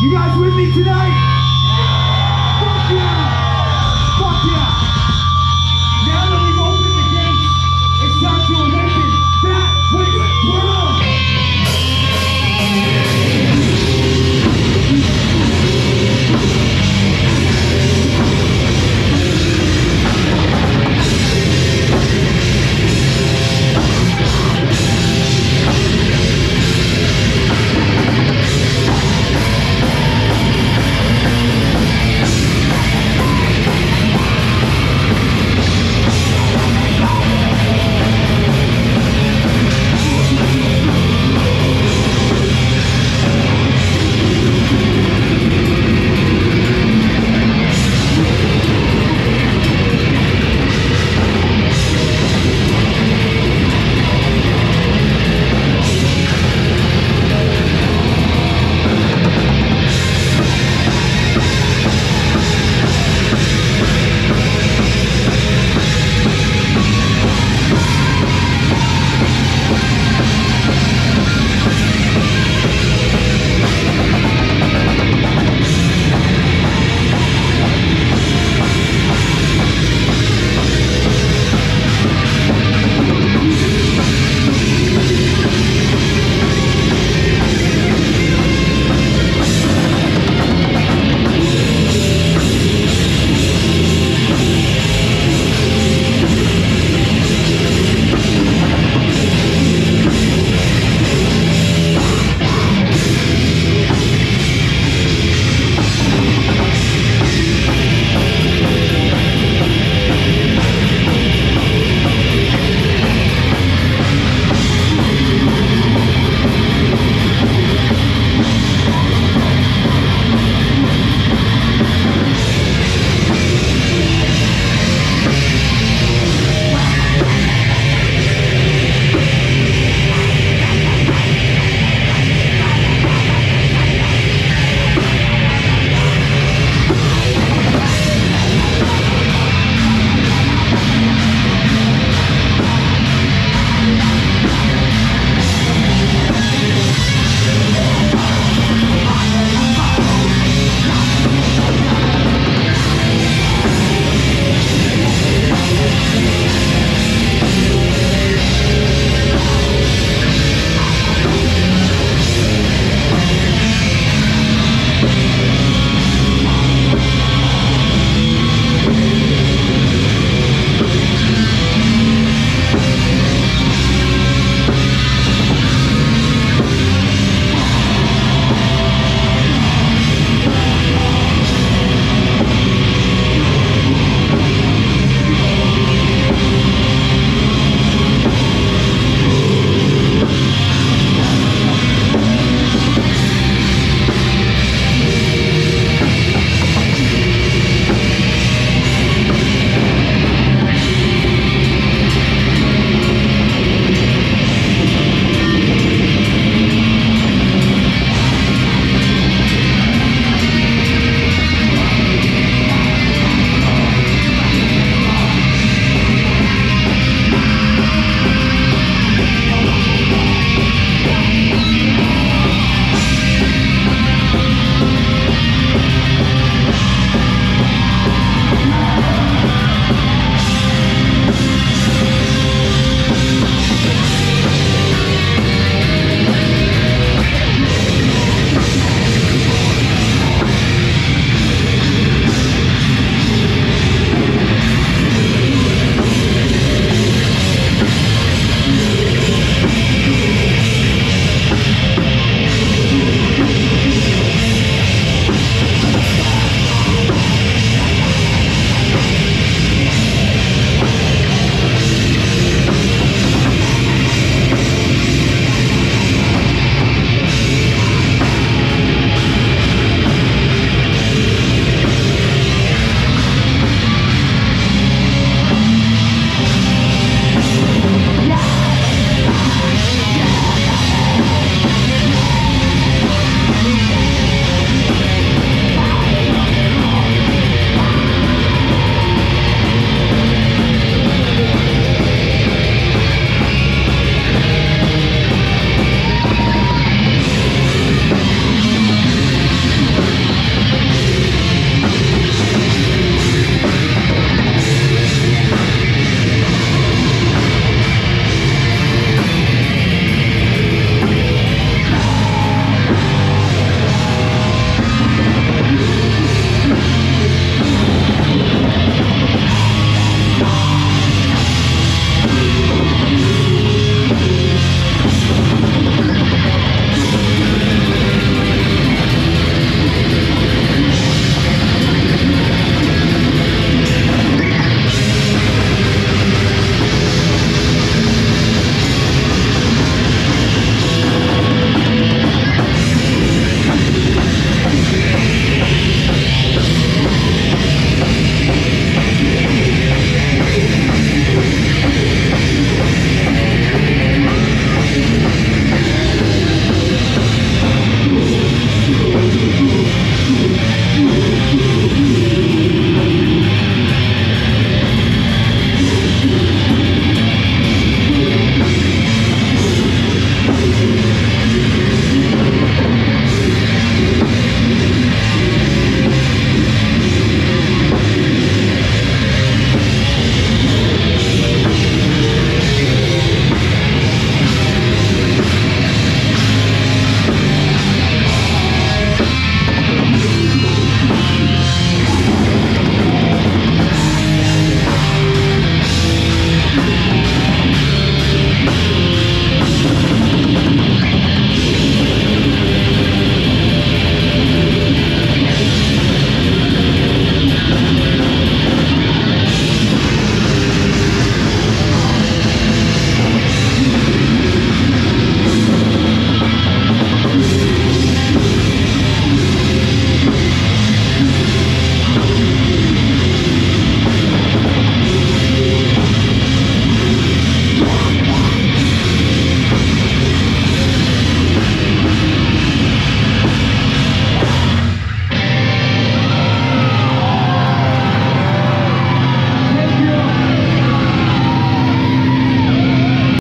You guys with me tonight? Fuck yeah! Fuck yeah!